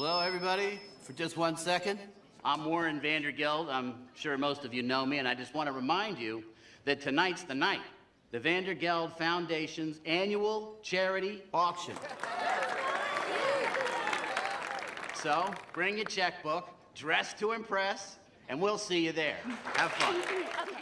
Hello, everybody. For just one second, I'm Warren VanderGeld. I'm sure most of you know me, and I just want to remind you that tonight's the night, the Vandergeld Foundation's annual charity auction. So bring your checkbook, dress to impress, and we'll see you there. Have fun. Okay.